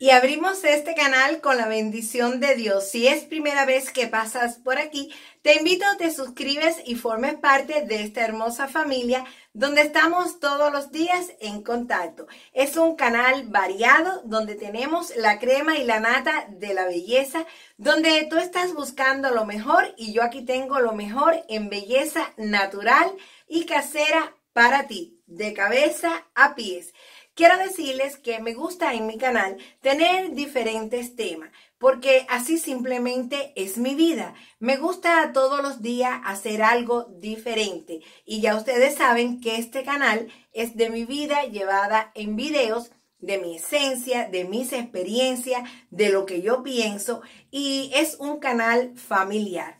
Y abrimos este canal con la bendición de Dios. Si es primera vez que pasas por aquí, te invito a te suscribes y formes parte de esta hermosa familia donde estamos todos los días en contacto. Es un canal variado donde tenemos la crema y la nata de la belleza, donde tú estás buscando lo mejor y yo aquí tengo lo mejor en belleza natural y casera para ti, de cabeza a pies. Quiero decirles que me gusta en mi canal tener diferentes temas, porque así simplemente es mi vida. Me gusta todos los días hacer algo diferente. Y ya ustedes saben que este canal es de mi vida llevada en videos de mi esencia, de mis experiencias, de lo que yo pienso y es un canal familiar.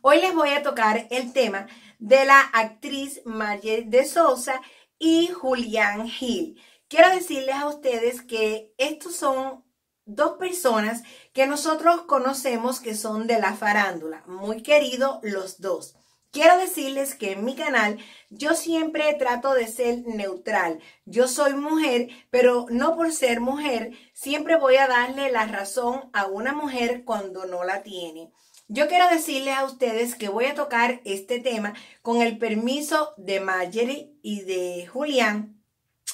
Hoy les voy a tocar el tema de la actriz Marge de Sosa y Julián Gil. Quiero decirles a ustedes que estos son dos personas que nosotros conocemos que son de la farándula, muy queridos los dos. Quiero decirles que en mi canal yo siempre trato de ser neutral. Yo soy mujer, pero no por ser mujer, siempre voy a darle la razón a una mujer cuando no la tiene. Yo quiero decirles a ustedes que voy a tocar este tema con el permiso de Marjorie y de Julián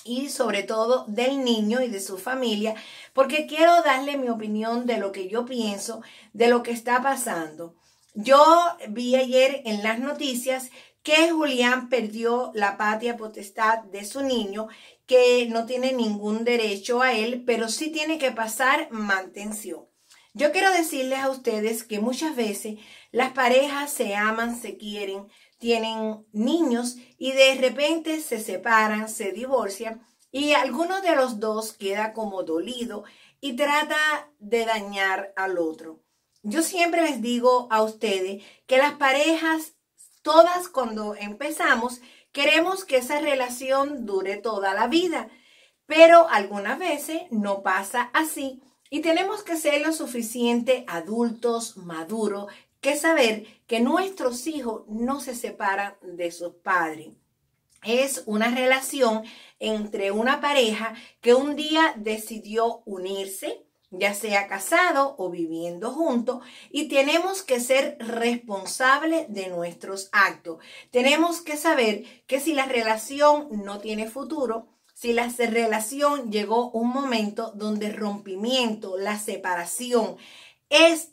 y sobre todo del niño y de su familia, porque quiero darle mi opinión de lo que yo pienso, de lo que está pasando. Yo vi ayer en las noticias que Julián perdió la patria potestad de su niño, que no tiene ningún derecho a él, pero sí tiene que pasar mantención. Yo quiero decirles a ustedes que muchas veces las parejas se aman, se quieren, tienen niños y de repente se separan, se divorcian y alguno de los dos queda como dolido y trata de dañar al otro. Yo siempre les digo a ustedes que las parejas, todas cuando empezamos, queremos que esa relación dure toda la vida, pero algunas veces no pasa así y tenemos que ser lo suficiente adultos, maduros, que saber que nuestros hijos no se separan de sus padres. Es una relación entre una pareja que un día decidió unirse, ya sea casado o viviendo juntos, y tenemos que ser responsables de nuestros actos. Tenemos que saber que si la relación no tiene futuro, si la relación llegó un momento donde el rompimiento, la separación es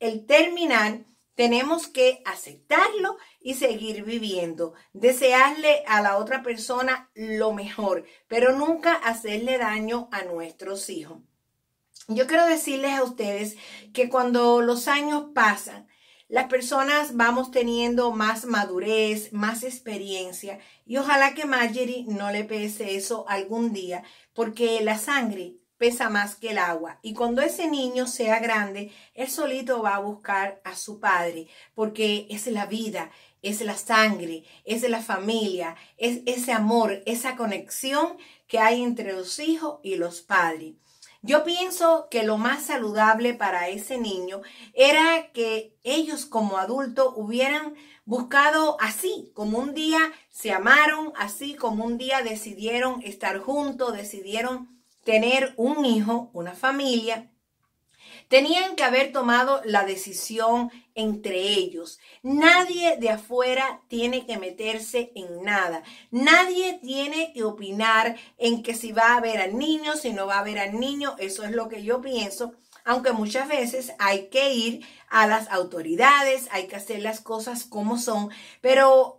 el terminal, tenemos que aceptarlo y seguir viviendo, desearle a la otra persona lo mejor, pero nunca hacerle daño a nuestros hijos. Yo quiero decirles a ustedes que cuando los años pasan, las personas vamos teniendo más madurez, más experiencia y ojalá que Marjorie no le pese eso algún día porque la sangre pesa más que el agua y cuando ese niño sea grande, él solito va a buscar a su padre porque es la vida, es la sangre, es la familia, es ese amor, esa conexión que hay entre los hijos y los padres. Yo pienso que lo más saludable para ese niño era que ellos como adultos hubieran buscado así, como un día se amaron, así como un día decidieron estar juntos, decidieron tener un hijo, una familia, Tenían que haber tomado la decisión entre ellos. Nadie de afuera tiene que meterse en nada. Nadie tiene que opinar en que si va a ver al niño, si no va a ver al niño. Eso es lo que yo pienso. Aunque muchas veces hay que ir a las autoridades, hay que hacer las cosas como son, pero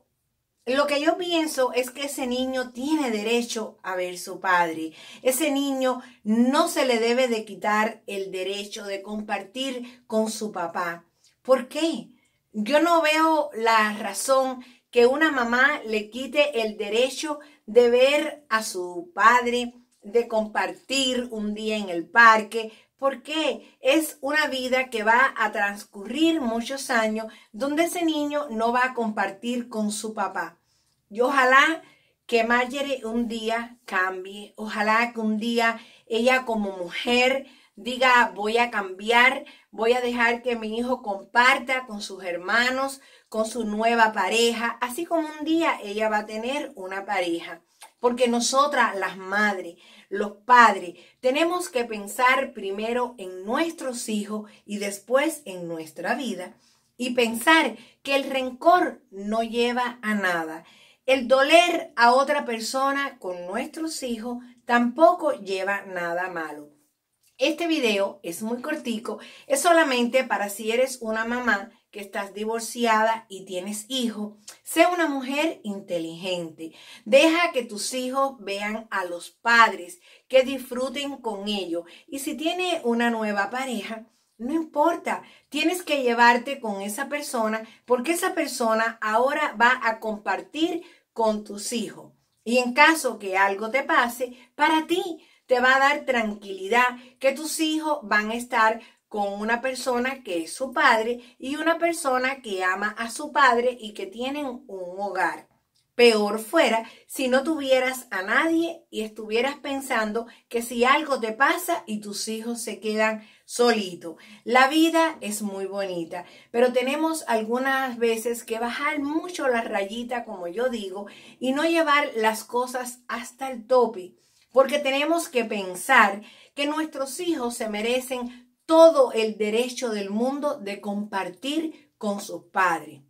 lo que yo pienso es que ese niño tiene derecho a ver su padre. Ese niño no se le debe de quitar el derecho de compartir con su papá. ¿Por qué? Yo no veo la razón que una mamá le quite el derecho de ver a su padre, de compartir un día en el parque, porque es una vida que va a transcurrir muchos años donde ese niño no va a compartir con su papá. Y ojalá que Marjorie un día cambie, ojalá que un día ella como mujer diga voy a cambiar, voy a dejar que mi hijo comparta con sus hermanos, con su nueva pareja, así como un día ella va a tener una pareja. Porque nosotras, las madres, los padres, tenemos que pensar primero en nuestros hijos y después en nuestra vida y pensar que el rencor no lleva a nada. El doler a otra persona con nuestros hijos tampoco lleva nada malo. Este video es muy cortico, es solamente para si eres una mamá que estás divorciada y tienes hijos, sea una mujer inteligente. Deja que tus hijos vean a los padres, que disfruten con ellos. Y si tiene una nueva pareja, no importa, tienes que llevarte con esa persona porque esa persona ahora va a compartir con tus hijos. Y en caso que algo te pase, para ti te va a dar tranquilidad que tus hijos van a estar con una persona que es su padre y una persona que ama a su padre y que tienen un hogar. Peor fuera si no tuvieras a nadie y estuvieras pensando que si algo te pasa y tus hijos se quedan solitos. La vida es muy bonita, pero tenemos algunas veces que bajar mucho la rayita, como yo digo, y no llevar las cosas hasta el tope, porque tenemos que pensar que nuestros hijos se merecen todo el derecho del mundo de compartir con sus padres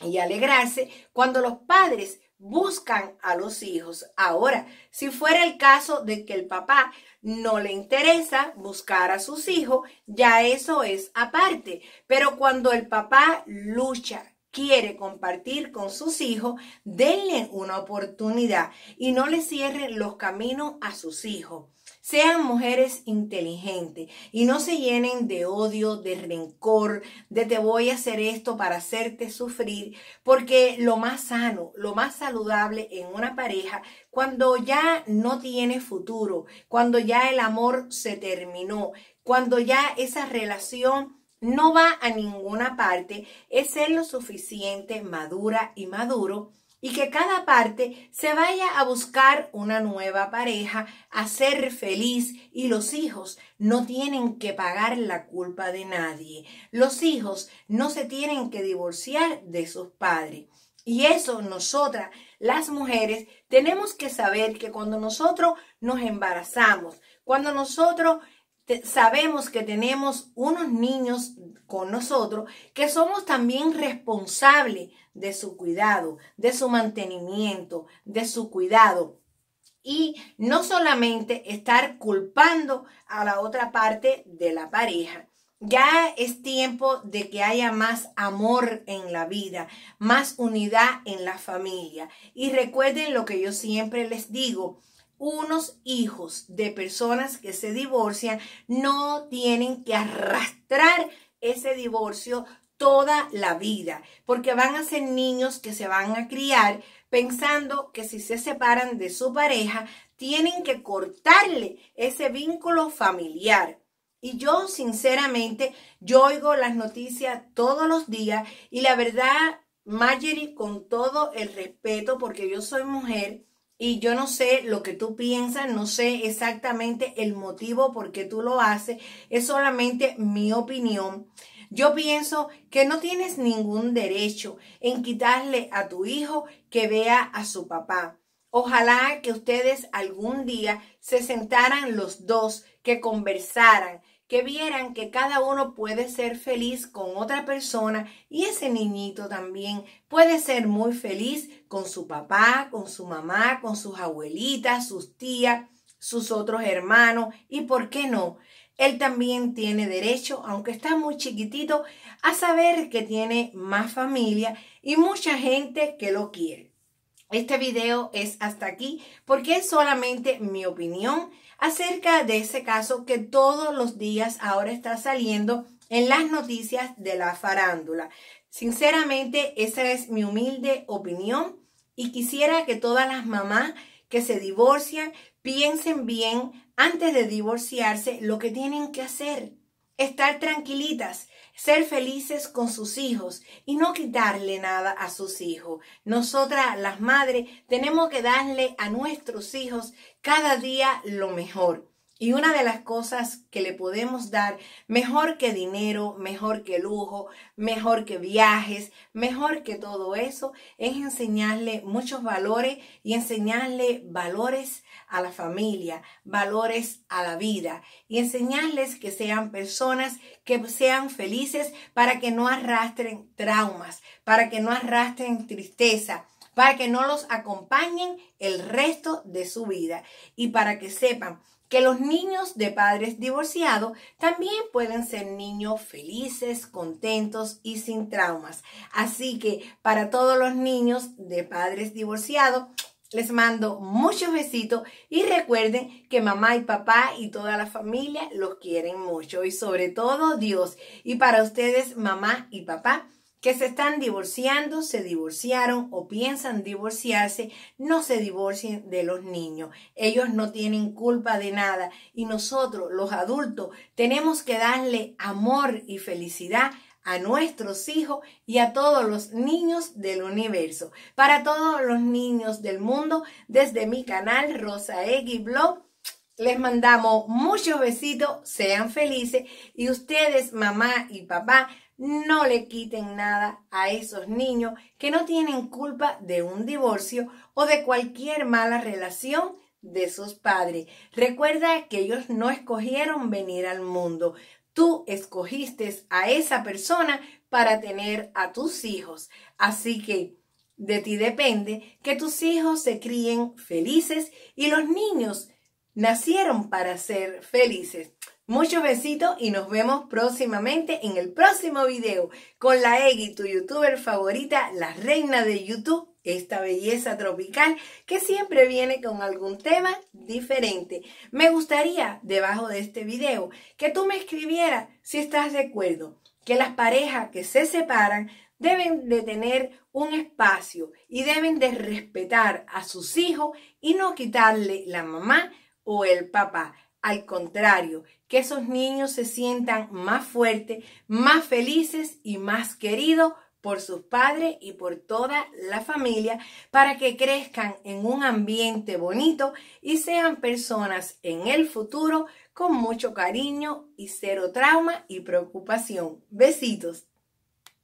y alegrarse cuando los padres buscan a los hijos. Ahora, si fuera el caso de que el papá no le interesa buscar a sus hijos, ya eso es aparte. Pero cuando el papá lucha, quiere compartir con sus hijos, denle una oportunidad y no le cierren los caminos a sus hijos. Sean mujeres inteligentes y no se llenen de odio, de rencor, de te voy a hacer esto para hacerte sufrir, porque lo más sano, lo más saludable en una pareja, cuando ya no tiene futuro, cuando ya el amor se terminó, cuando ya esa relación no va a ninguna parte, es ser lo suficiente madura y maduro y que cada parte se vaya a buscar una nueva pareja, a ser feliz y los hijos no tienen que pagar la culpa de nadie. Los hijos no se tienen que divorciar de sus padres. Y eso nosotras, las mujeres, tenemos que saber que cuando nosotros nos embarazamos, cuando nosotros sabemos que tenemos unos niños con nosotros, que somos también responsables de su cuidado, de su mantenimiento, de su cuidado. Y no solamente estar culpando a la otra parte de la pareja. Ya es tiempo de que haya más amor en la vida, más unidad en la familia. Y recuerden lo que yo siempre les digo, unos hijos de personas que se divorcian no tienen que arrastrar ese divorcio toda la vida, porque van a ser niños que se van a criar pensando que si se separan de su pareja, tienen que cortarle ese vínculo familiar. Y yo, sinceramente, yo oigo las noticias todos los días y la verdad, Marjorie, con todo el respeto, porque yo soy mujer, y yo no sé lo que tú piensas, no sé exactamente el motivo por qué tú lo haces, es solamente mi opinión. Yo pienso que no tienes ningún derecho en quitarle a tu hijo que vea a su papá. Ojalá que ustedes algún día se sentaran los dos, que conversaran, que vieran que cada uno puede ser feliz con otra persona y ese niñito también puede ser muy feliz con su papá, con su mamá, con sus abuelitas, sus tías, sus otros hermanos y, ¿por qué no? Él también tiene derecho, aunque está muy chiquitito, a saber que tiene más familia y mucha gente que lo quiere. Este video es hasta aquí porque es solamente mi opinión acerca de ese caso que todos los días ahora está saliendo en las noticias de la farándula. Sinceramente, esa es mi humilde opinión y quisiera que todas las mamás que se divorcian piensen bien antes de divorciarse lo que tienen que hacer. Estar tranquilitas, ser felices con sus hijos y no quitarle nada a sus hijos. Nosotras, las madres, tenemos que darle a nuestros hijos cada día lo mejor. Y una de las cosas que le podemos dar mejor que dinero, mejor que lujo, mejor que viajes, mejor que todo eso, es enseñarle muchos valores y enseñarle valores a la familia, valores a la vida. Y enseñarles que sean personas que sean felices para que no arrastren traumas, para que no arrastren tristeza, para que no los acompañen el resto de su vida. Y para que sepan que los niños de padres divorciados también pueden ser niños felices, contentos y sin traumas. Así que para todos los niños de padres divorciados, les mando muchos besitos y recuerden que mamá y papá y toda la familia los quieren mucho y sobre todo Dios. Y para ustedes, mamá y papá, que se están divorciando, se divorciaron o piensan divorciarse, no se divorcien de los niños. Ellos no tienen culpa de nada y nosotros, los adultos, tenemos que darle amor y felicidad a nuestros hijos y a todos los niños del universo. Para todos los niños del mundo, desde mi canal Rosa Eggy Blog, les mandamos muchos besitos, sean felices y ustedes, mamá y papá, no le quiten nada a esos niños que no tienen culpa de un divorcio o de cualquier mala relación de sus padres. Recuerda que ellos no escogieron venir al mundo. Tú escogiste a esa persona para tener a tus hijos. Así que de ti depende que tus hijos se críen felices y los niños nacieron para ser felices. Muchos besitos y nos vemos próximamente en el próximo video con la Eggy, tu youtuber favorita, la reina de YouTube, esta belleza tropical que siempre viene con algún tema diferente. Me gustaría, debajo de este video, que tú me escribieras si estás de acuerdo que las parejas que se separan deben de tener un espacio y deben de respetar a sus hijos y no quitarle la mamá o el papá. Al contrario, que esos niños se sientan más fuertes, más felices y más queridos por sus padres y por toda la familia para que crezcan en un ambiente bonito y sean personas en el futuro con mucho cariño y cero trauma y preocupación. Besitos.